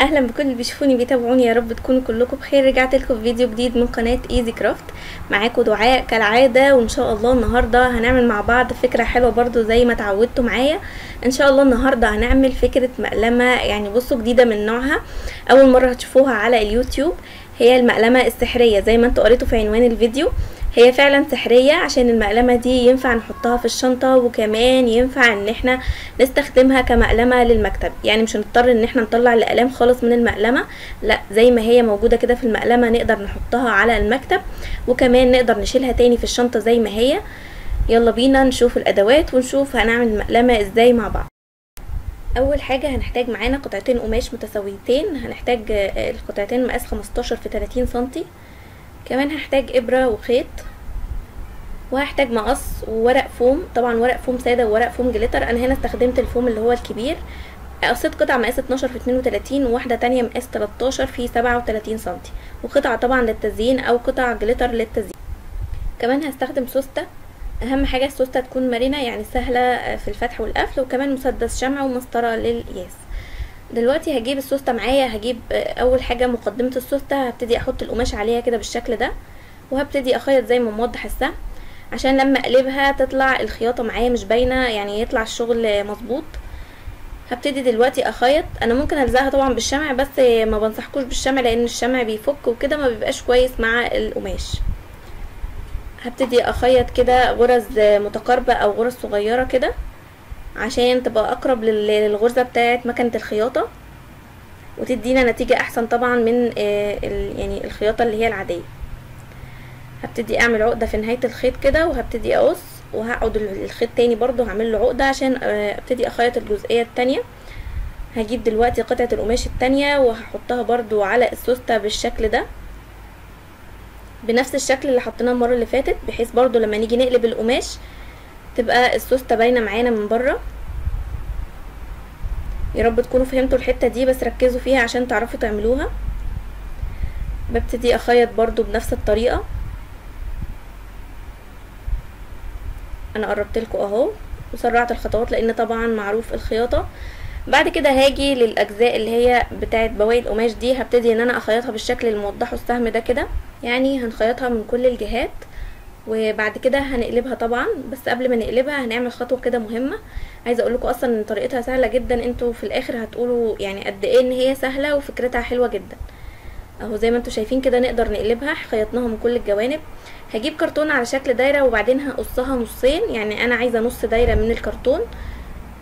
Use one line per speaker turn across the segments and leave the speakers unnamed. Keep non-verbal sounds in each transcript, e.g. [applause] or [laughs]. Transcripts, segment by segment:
أهلا بكل اللي بيشوفوني بيتابعوني يا رب تكونوا كلكم بخير. رجعت لكم في فيديو جديد من قناة ايزي كرافت معاكم دعاء كالعادة وإن شاء الله النهارده هنعمل مع بعض فكرة حلوة برضو زي ما اتعودتوا معايا. إن شاء الله النهارده هنعمل فكرة مقلمة يعني بصوا جديدة من نوعها. أول مرة هتشوفوها على اليوتيوب هي المقلمة السحرية. زي ما أنتوا قريتوا في عنوان الفيديو هي فعلا سحرية عشان المقلمة دي ينفع نحطها في الشنطة وكمان ينفع إن إحنا نستخدمها كمقلمة للمكتب. يعني مش هنضطر إن إحنا نطلع الأقلام خالص من المقلمة لا زي ما هي موجودة كده في المقلمة نقدر نحطها على المكتب وكمان نقدر نشيلها تاني في الشنطة زي ما هي. يلا بينا نشوف الأدوات ونشوف هنعمل المقلمة إزاي مع بعض. أول حاجة هنحتاج معانا قطعتين قماش متساويتين هنحتاج القطعتين مقاس 15 في 30 سنتي. كمان هحتاج إبرة وخيط وهحتاج مقص وورق فوم طبعا ورق فوم سادة وورق فوم جليتر. أنا هنا استخدمت الفوم اللي هو الكبير. قصيت قطعة مقاس 12 في 32 وواحدة تانية مقاس 13 في 37 سنتي. وقطعة طبعا للتزيين أو قطع جليتر للتزيين. كمان هستخدم سوستة. أهم حاجة السوستة تكون مرنة يعني سهلة في الفتح والقفل وكمان مسدس شمع ومسطرة للقياس. دلوقتي هجيب السوسته معايا هجيب أول حاجة مقدمة السوسته هبتدي أحط القماش عليها كده بالشكل ده وهبتدي أخيط زي ما موضح السهم عشان لما أقلبها تطلع الخياطة معايا مش باينة يعني يطلع الشغل مظبوط. هبتدي دلوقتي أخيط. أنا ممكن ألزقها طبعا بالشمع بس ما بنصحكوش بالشمع لأن الشمع بيفك وكده ما بيبقاش كويس مع القماش. هبتدي أخيط كده غرز متقاربة أو غرز صغيرة كده. عشان تبقى أقرب للغرزة بتاعه مكنة الخياطة وتدينا نتيجة أحسن طبعا من يعني الخياطة اللي هي العادية. هبتدي أعمل عقدة في نهاية الخيط كده وهبتدي أقص وهقعد الخيط تاني برضو هعمل له عقدة عشان أبتدي أخيط الجزئية التانية. هجيب دلوقتي قطعة القماش التانية وهحطها برضو على السوستة بالشكل ده بنفس الشكل اللي حطيناه المرة اللي فاتت بحيث برضو لما نيجي نقلب القماش تبقى السوسته باينه معانا من بره. يا رب تكونوا فهمتوا الحتة دي بس ركزوا فيها عشان تعرفوا تعملوها. ببتدي أخيط برضو بنفس الطريقة. أنا قربت لكم أهو وسرعت الخطوات لأن طبعا معروف الخياطة. بعد كده هاجي للأجزاء اللي هي بتاعه بواقي القماش دي. هبتدي إن أنا أخيطها بالشكل اللي موضحه السهم ده كده. يعني هنخيطها من كل الجهات. وبعد كده هنقلبها طبعا بس قبل ما نقلبها هنعمل خطوة كده مهمة. عايزة أقول لكم أصلا إن طريقتها سهلة جدا. أنتوا في الآخر هتقولوا يعني قد إيه إن هي سهلة وفكرتها حلوة جدا. أهو زي ما أنتوا شايفين كده نقدر نقلبها خيطناها من كل الجوانب. هجيب كرتون على شكل دايرة وبعدين هقصها نصين. يعني أنا عايزة نص دايرة من الكرتون.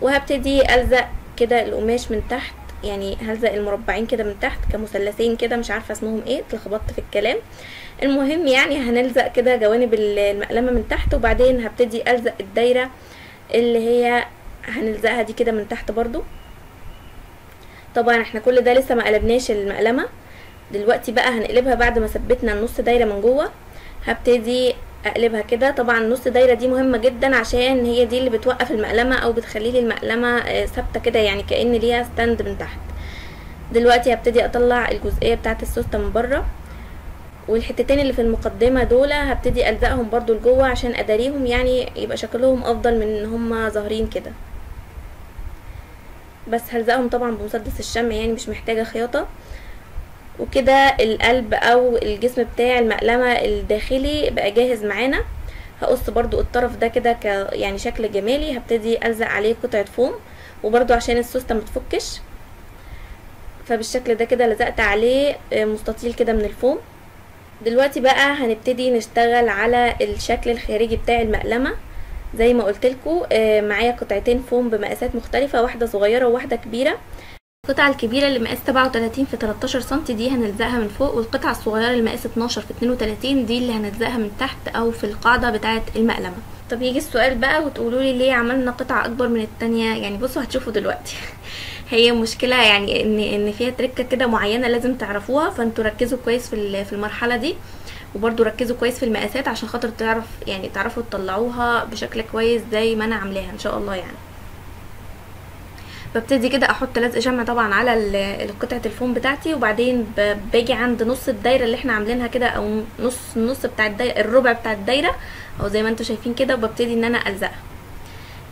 وهبتدي ألزق كده القماش من تحت. يعني هلزق المربعين كده من تحت كمثلثين كده مش عارفة اسمهم إيه اتلخبطت في الكلام. المهم يعني هنلزق كده جوانب المقلمة من تحت وبعدين هبتدي ألزق الدايرة اللي هي هنلزقها دي كده من تحت برضو. طبعا إحنا كل ده لسه ما قلبناش المقلمة. دلوقتي بقى هنقلبها بعد ما ثبتنا النص دايرة من جوه. هبتدي أقلبها كده. طبعا النص دايرة دي مهمة جدا عشان هي دي اللي بتوقف المقلمة أو بتخلي لي المقلمة ثابتة كده يعني كأن ليها ستاند من تحت. دلوقتي هبتدي أطلع الجزئية بتاعه السوستة من بره. والحتتين اللي في المقدمة دول هبتدي ألزقهم برضو لجوه عشان أداريهم يعني يبقى شكلهم أفضل من إن هم ظاهرين كده. بس هلزقهم طبعا بمسدس الشمع يعني مش محتاجة خياطة. وكده القلب أو الجسم بتاع المقلمة الداخلي بقى جاهز معانا. هقص برضو الطرف ده كده ك يعني شكل جمالي. هبتدي ألزق عليه قطعة فوم. وبرضو عشان السوستة متفكش فبالشكل ده كده لزقت عليه مستطيل كده من الفوم. دلوقتي بقى هنبتدي نشتغل على الشكل الخارجي بتاع المقلمة. زي ما قلتلكوا معايا قطعتين فوم بمقاسات مختلفة واحدة صغيرة وواحدة كبيرة. القطعة الكبيرة اللي مقاس 37 في 13 سنتي دي هنلزقها من فوق والقطعة الصغيرة اللي مقاس 12 في 32 دي اللي هنلزقها من تحت أو في القاعدة بتاعة المقلمة. طب يجي السؤال بقى وتقولوا لي ليه عملنا قطعة أكبر من التانية؟ يعني بصوا هتشوفوا دلوقتي. [laughs] هي مشكلة يعني إن إن فيها تركة كده معينة لازم تعرفوها فانتوا ركزوا كويس في في المرحلة دي وبرضو ركزوا كويس في المقاسات عشان خاطر تعرف يعني تعرفوا تطلعوها بشكل كويس زي ما أنا عاملاها إن شاء الله يعني. ببتدي كده أحط لزق شمع طبعا على قطعة الفوم بتاعتي وبعدين باجي عند نص الدايرة اللي إحنا عاملينها كده أو نص النص بتاع الدايرة الربع بتاع الدايرة أو زي ما أنتم شايفين كده وببتدي إن أنا الزقها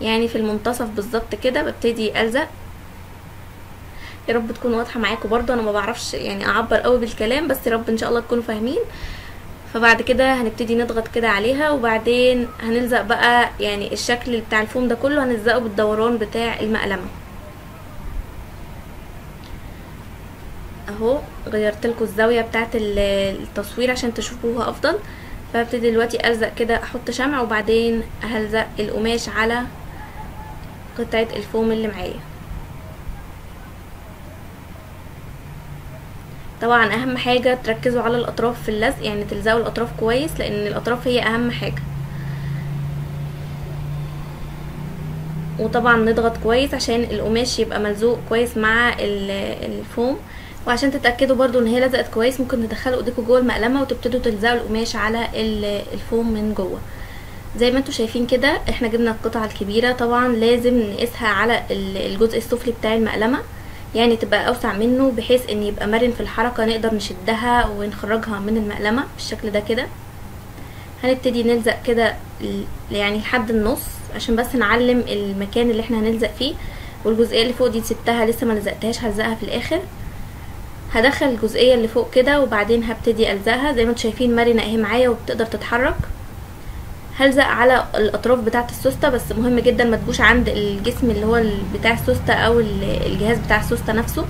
يعني في المنتصف بالظبط كده ببتدي ألزق. يا رب تكون واضحة معاكم برضو أنا ما بعرفش يعني أعبر قوي بالكلام بس يا رب إن شاء الله تكونوا فاهمين. فبعد كده هنبتدي نضغط كده عليها وبعدين هنلزق بقى يعني الشكل بتاع الفوم ده كله هنلزقه بالدوران بتاع المقلمة. اهو غيرت لكم الزاوية بتاعه التصوير عشان تشوفوها أفضل. فابتدي دلوقتي ألزق كده أحط شمع وبعدين هلزق القماش على قطعة الفوم اللي معايا. طبعا أهم حاجة تركزوا على الأطراف في اللزق يعني تلزقوا الأطراف كويس لأن الأطراف هي أهم حاجة. وطبعا نضغط كويس عشان القماش يبقى ملزوق كويس مع الفوم. وعشان تتأكدوا برضو إن هي لزقت كويس ممكن تدخلوا أيديكم جوه المقلمة وتبتدوا تلزقوا القماش على الفوم من جوه. زي ما أنتم شايفين كده إحنا جبنا القطعة الكبيرة. طبعا لازم نقيسها على الجزء السفلي بتاع المقلمة يعني تبقى أوسع منه بحيث إن يبقى مرن في الحركة نقدر نشدها ونخرجها من المقلمة بالشكل ده كده. هنبتدي نلزق كده يعني لحد النص عشان بس نعلم المكان اللي إحنا هنلزق فيه. والجزئية اللي فوق دي سبتها لسه ما لزقتهاش هلزقها في الآخر. هدخل الجزئية اللي فوق كده وبعدين هبتدي ألزقها. زي ما أنتم شايفين مرنة اهي معايا وبتقدر تتحرك. هلزق على الأطراف بتاعة السوستة بس مهم جدا ما تجوش عند الجسم اللي هو بتاع السوستة أو الجهاز بتاع السوستة نفسه.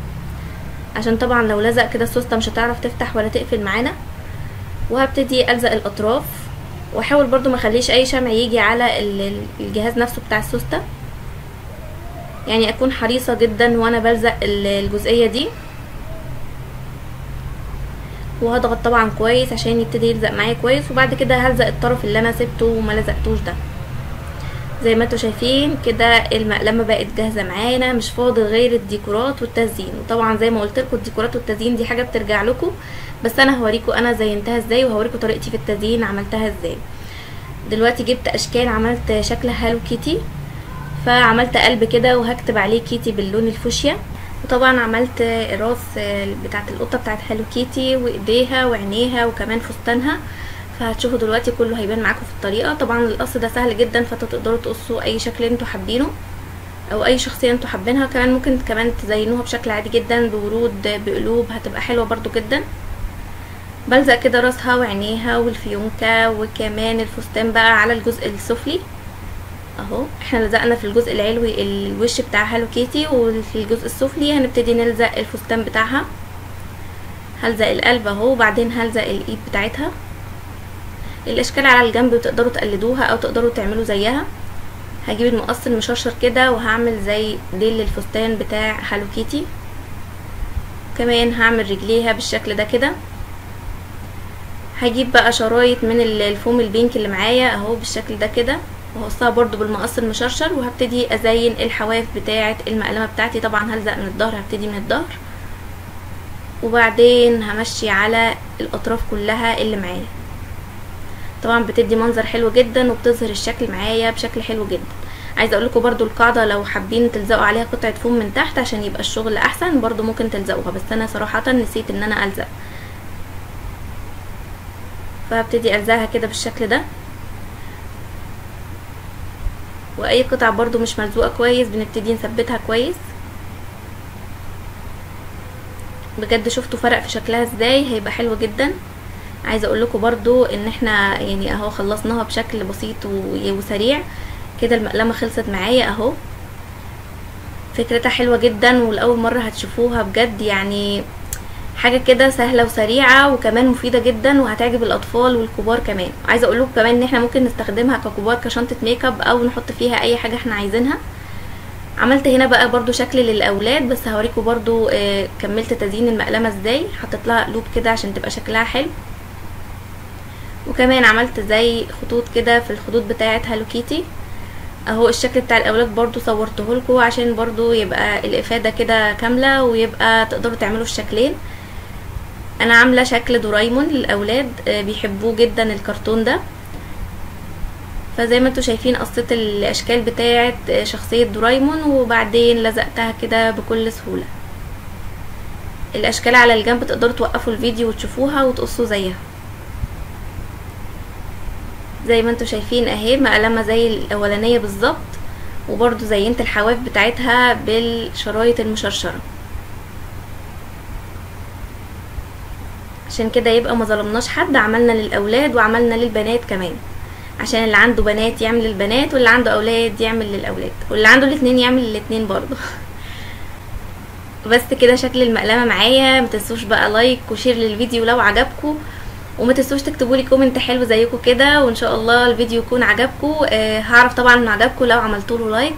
عشان طبعا لو لزق كده السوستة مش هتعرف تفتح ولا تقفل معانا. وهبتدي ألزق الأطراف. وأحاول برضو ما أخليش أي شمع يجي على الجهاز نفسه بتاع السوستة. يعني أكون حريصة جدا وأنا بلزق الجزئية دي. وهضغط طبعا كويس عشان يبتدي يلزق معايا كويس وبعد كده هلزق الطرف اللي أنا سبته وما لزقتوش ده. زي ما أنتم شايفين كده المقلمة بقت جاهزة معانا مش فاضل غير الديكورات والتزيين. وطبعا زي ما قلت لكم الديكورات والتزيين دي حاجة بترجع لكم بس أنا هوريكم أنا زينتها إزاي وهوريكم طريقتي في التزيين عملتها إزاي. دلوقتي جبت أشكال عملت شكل Hello Kitty فعملت قلب كده وهكتب عليه Kitty باللون الفوشيا. وطبعا عملت راس بتاعت القطة بتاعت Hello Kitty وإيديها وعينيها وكمان فستانها. فهتشوفوا دلوقتي كله هيبان معاكم في الطريقة. طبعا القص ده سهل جدا فأنتوا تقدروا تقصوا أي شكل أنتوا حابينه أو أي شخصية أنتوا حابينها. كمان ممكن كمان تزينوها بشكل عادي جدا بورود بقلوب هتبقى حلوة برضو جدا. بلزق كده راسها وعينيها والفيونكة وكمان الفستان بقى على الجزء السفلي. أهو. إحنا لزقنا في الجزء العلوي الوش بتاع هالو كيتي وفي الجزء السفلي هنبتدي نلزق الفستان بتاعها. هلزق القلب أهو وبعدين هلزق الإيد بتاعتها. الأشكال على الجنب تقدروا تقلدوها أو تقدروا تعملوا زيها. هجيب المقص المشرشر كده وهعمل زي ديل الفستان بتاع هالو كيتي كمان هعمل رجليها بالشكل ده كده. هجيب بقى شرايط من الفوم البينك اللي معايا أهو بالشكل ده كده. وهقصها برضو بالمقص المشرشر وهبتدي أزين الحواف بتاعه المقلمة بتاعتي. طبعا هلزق من الظهر هبتدي من الظهر. وبعدين همشي على الأطراف كلها اللي معايا. طبعا بتدي منظر حلو جدا وبتظهر الشكل معايا بشكل حلو جدا. عايزه أقول لكم برضو القاعدة لو حابين تلزقوا عليها قطعة فوم من تحت عشان يبقى الشغل أحسن برضو ممكن تلزقوها. بس أنا صراحة نسيت إن أنا ألزق. فهبتدي ألزقها كده بالشكل ده. وأي قطع برضو مش ملزوقه كويس بنبتدي نثبتها كويس. بجد شفتوا فرق في شكلها إزاي؟ هيبقى حلو جدا. عايزة أقول لكم برضو إن إحنا يعني أهو خلصناها بشكل بسيط وسريع. كده المقلمة خلصت معايا أهو. فكرتها حلوة جدا ولأول مرة هتشوفوها بجد يعني حاجة كده سهلة وسريعة وكمان مفيدة جدا وهتعجب الأطفال والكبار كمان. عايزة أقول لكم كمان إن إحنا ممكن نستخدمها ككبار كشنطة make up أو نحط فيها أي حاجة إحنا عايزينها. عملت هنا بقى برضو شكل للأولاد بس هوريكم برضو آه كملت تزيين المقلمة إزاي. حطيت لها قلوب كده عشان تبقى شكلها حلو. وكمان عملت زي خطوط كده في الخطوط بتاعة Hello Kitty أهو الشكل بتاع الأولاد برضو صورته لكم عشان برضو يبقى الإفادة كده كاملة ويبقى تقدروا تعملوا الشكلين. أنا عامله شكل دورايمون للاولاد بيحبوه جدا الكرتون ده. فزي ما أنتوا شايفين قصيت الاشكال بتاعه شخصية دورايمون وبعدين لزقتها كده بكل سهولة. الاشكال على الجنب تقدروا توقفوا الفيديو وتشوفوها وتقصوا زيها. زي ما أنتوا شايفين اهي مقلمة زي الاولانية بالظبط وبرضو زينت الحواف بتاعتها بالشرايط المشرشرة. عشان كده يبقى ما ظلمناش حد عملنا للأولاد وعملنا للبنات كمان. عشان اللي عنده بنات يعمل للبنات واللي عنده أولاد يعمل للأولاد واللي عنده الاتنين يعمل للاتنين برضو [laughs] بس كده شكل المقلمه معايا. متنسوش بقى like و share للفيديو لو عجبكم وما تنسوش تكتبوا لي comment حلو زيكم كده وإن شاء الله الفيديو يكون عجبكم. آه هعرف طبعا إنه عجبكم لو عملتوا له like.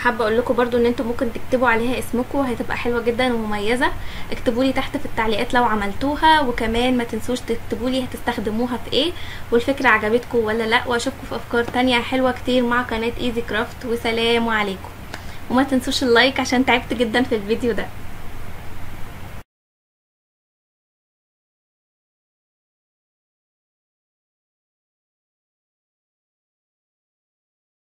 وحابة أقول لكم برضو إن أنتم ممكن تكتبوا عليها اسمكم هتبقى حلوة جدا ومميزة. اكتبوا لي تحت في التعليقات لو عملتوها وكمان ما تنسوش تكتبوا لي هتستخدموها في إيه والفكرة عجبتكم ولا لأ وأشوفكم في أفكار تانية حلوة كتير مع قناة Easy Craft وسلام عليكم. وما تنسوش ال like عشان تعبت جدا في الفيديو ده.